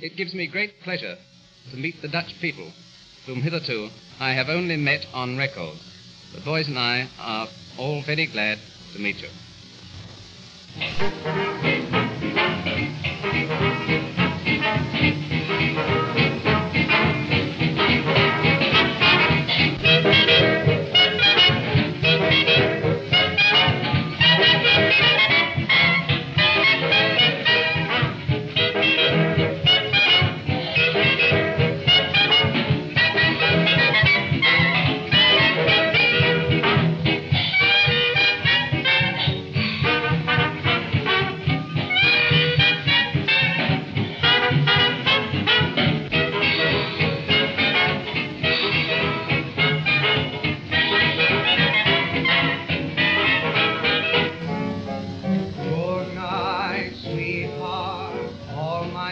It gives me great pleasure to meet the Dutch people, whom hitherto I have only met on record. The boys and I are all very glad to meet you.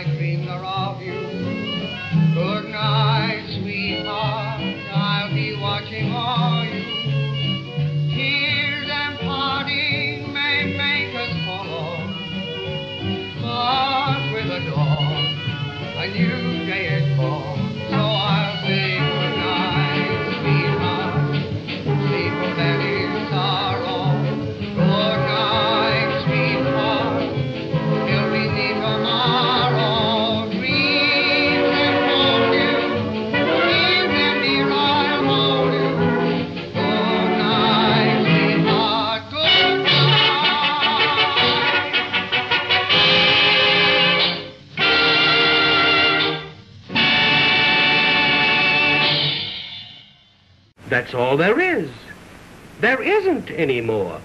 My of you. Good night, sweetheart. I'll be watching all you. Tears and parting may make us follow. But with the dawn, a new day is born. That's all there is. There isn't any more.